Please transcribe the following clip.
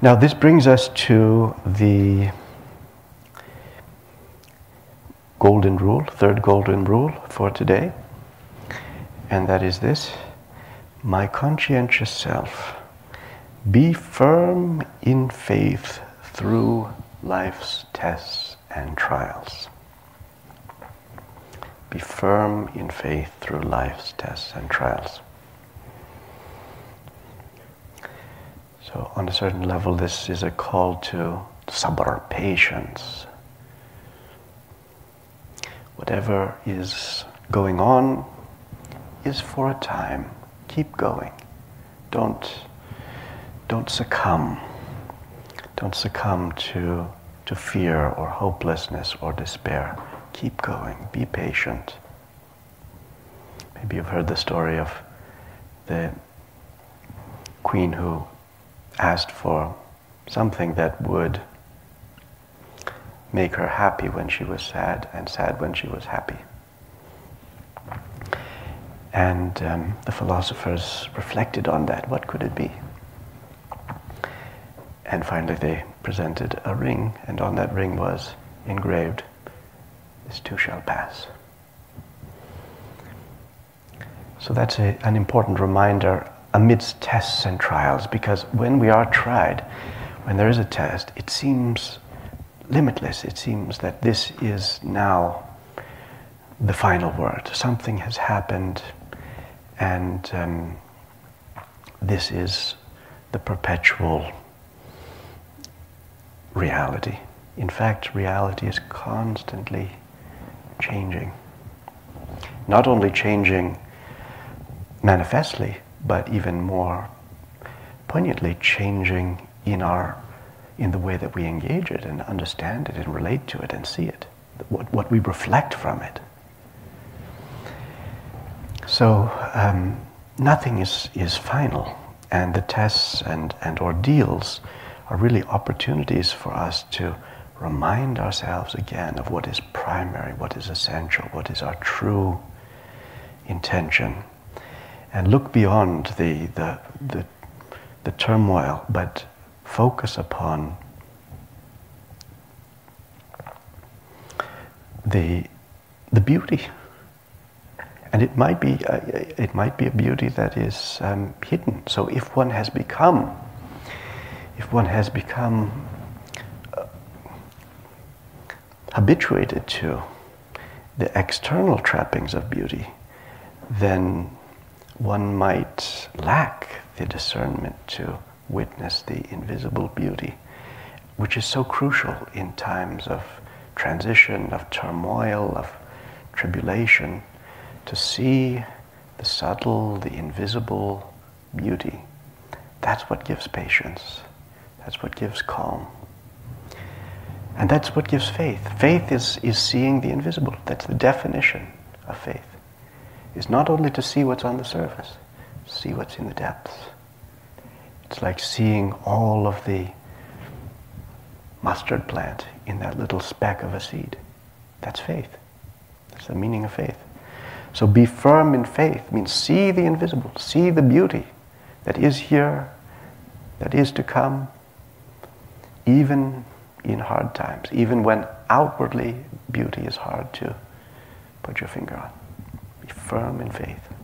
Now, this brings us to the golden rule, third golden rule for today, and that is this My conscientious self, be firm in faith through life's tests and trials. Be firm in faith through life's tests and trials. So, on a certain level, this is a call to sabr, patience. Whatever is going on is for a time. Keep going. Don't, don't succumb. Don't succumb to, to fear or hopelessness or despair. Keep going. Be patient. Maybe you've heard the story of the queen who asked for something that would make her happy when she was sad and sad when she was happy. And um, the philosophers reflected on that. What could it be? And finally, they presented a ring, and on that ring was engraved, This too shall pass. So that's a, an important reminder amidst tests and trials because when we are tried, when there is a test, it seems limitless. It seems that this is now the final word. Something has happened, and um, this is the perpetual reality. In fact, reality is constantly changing. Not only changing manifestly, but even more poignantly changing in our in the way that we engage it and understand it and relate to it and see it, what, what we reflect from it. So um, nothing is, is final, and the tests and, and ordeals are really opportunities for us to remind ourselves again of what is primary, what is essential, what is our true intention and look beyond the, the, the, the turmoil, but focus upon the, the beauty. And it might be, uh, it might be a beauty that is um, hidden. So if one has become, if one has become uh, habituated to the external trappings of beauty, then one might lack the discernment to witness the invisible beauty, which is so crucial in times of transition, of turmoil, of tribulation, to see the subtle, the invisible beauty. That's what gives patience. That's what gives calm. And that's what gives faith. Faith is, is seeing the invisible. That's the definition of faith is not only to see what's on the surface, see what's in the depths. It's like seeing all of the mustard plant in that little speck of a seed. That's faith. That's the meaning of faith. So be firm in faith means see the invisible, see the beauty that is here, that is to come, even in hard times, even when outwardly beauty is hard to put your finger on firm in faith.